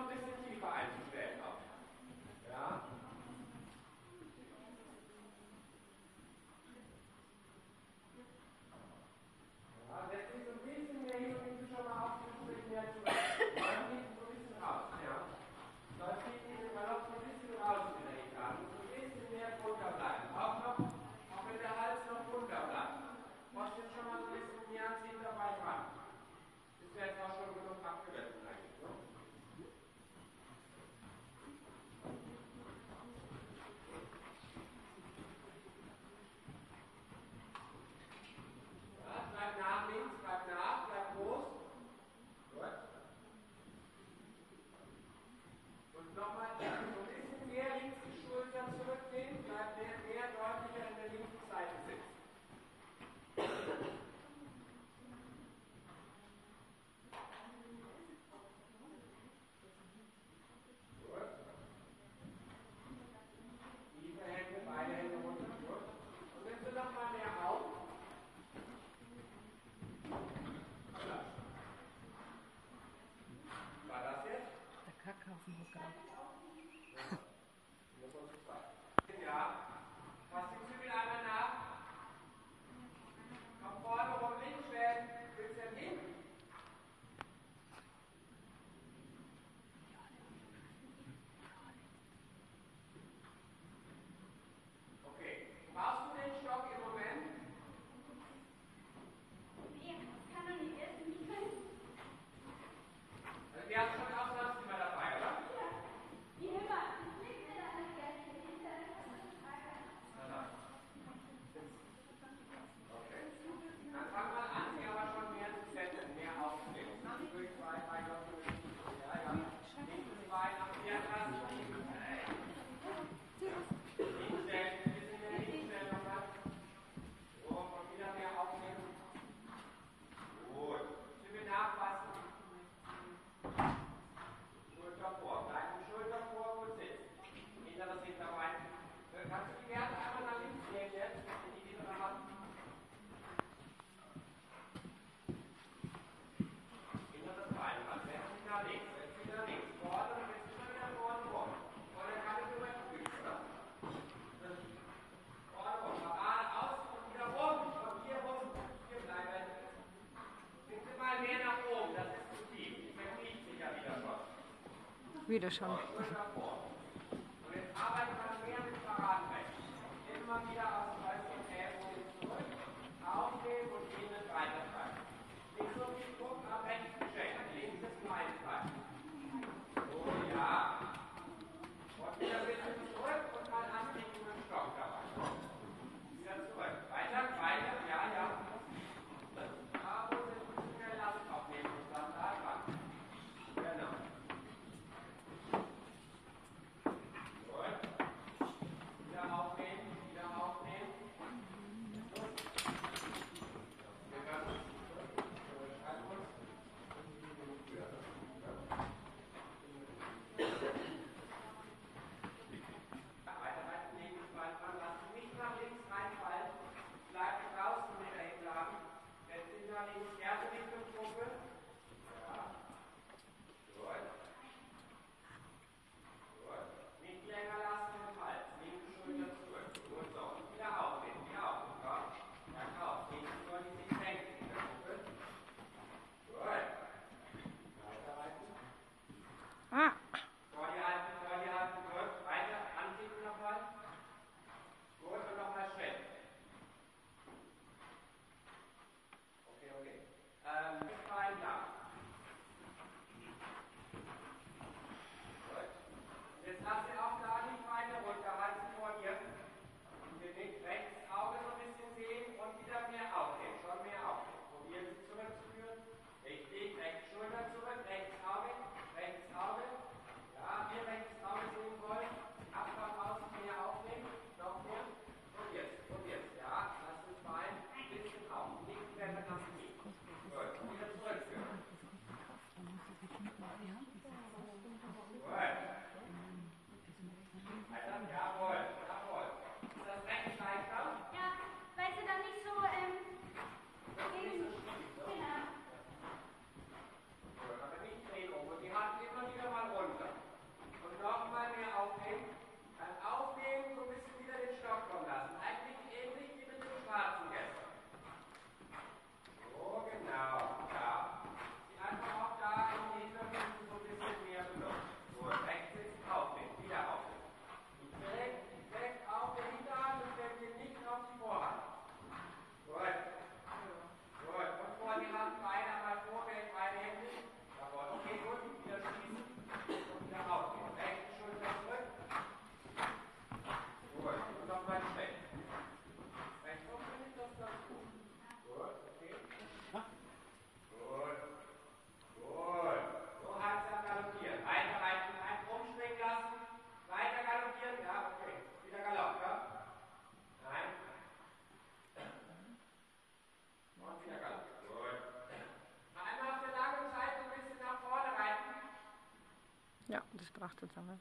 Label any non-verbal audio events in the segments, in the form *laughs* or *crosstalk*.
Congress Пока. Wieder schon. Und jetzt arbeiten wir mehr mit Verraten. Immer wieder aus Ja, dus dat is prachtig dan. Hè?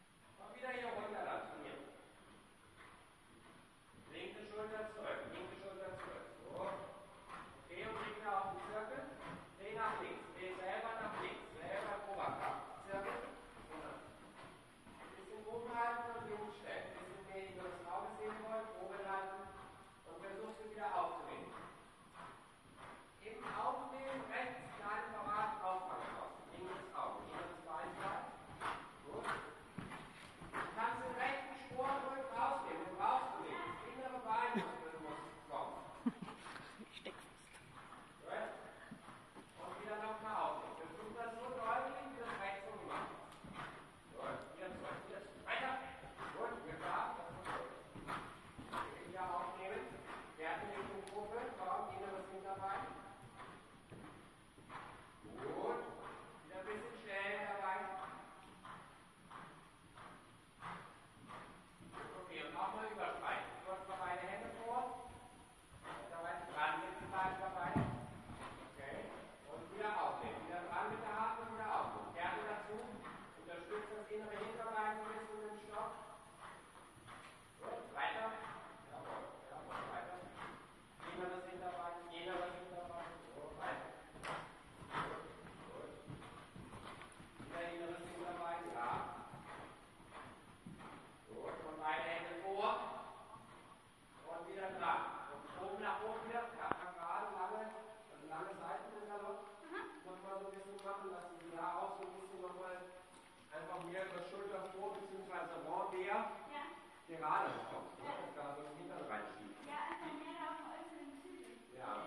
gerade raus. Ich habe gerade so den Hintern reinschieben. Ja, einfach mehr auf den äußeren Zügel. Ja.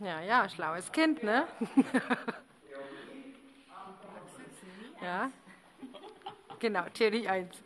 Ja, ja, schlaues Kind, ne? ja. Genau, Thierry 1.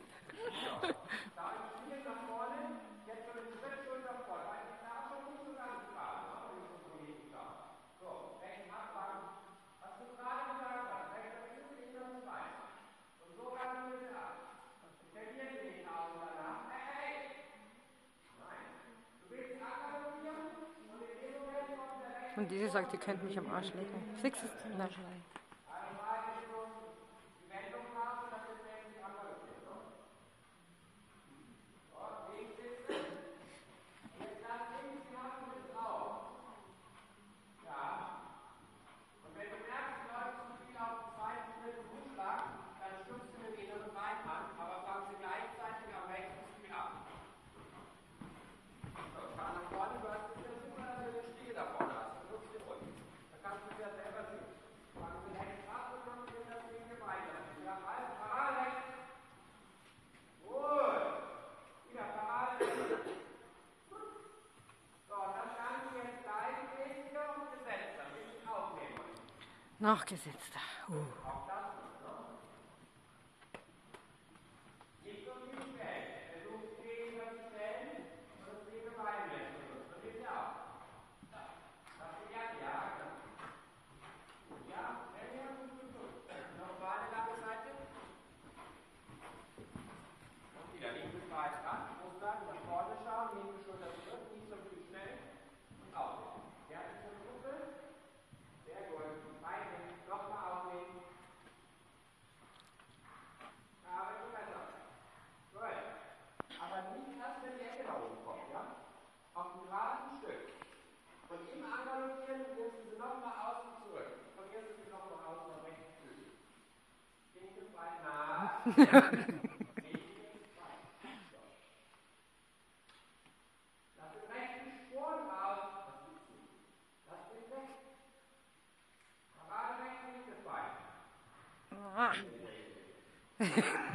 Und diese sagt, ihr könnt mich am Arsch lecken. Six. Nein. Nachgesetzt. Uh. Yeah. *laughs*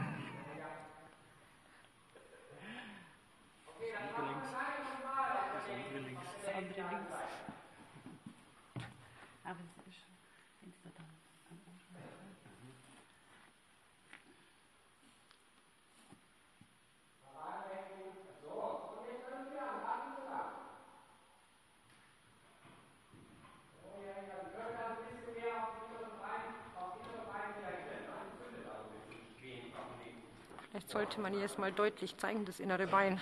sollte man jetzt Mal deutlich zeigen, das innere Bein.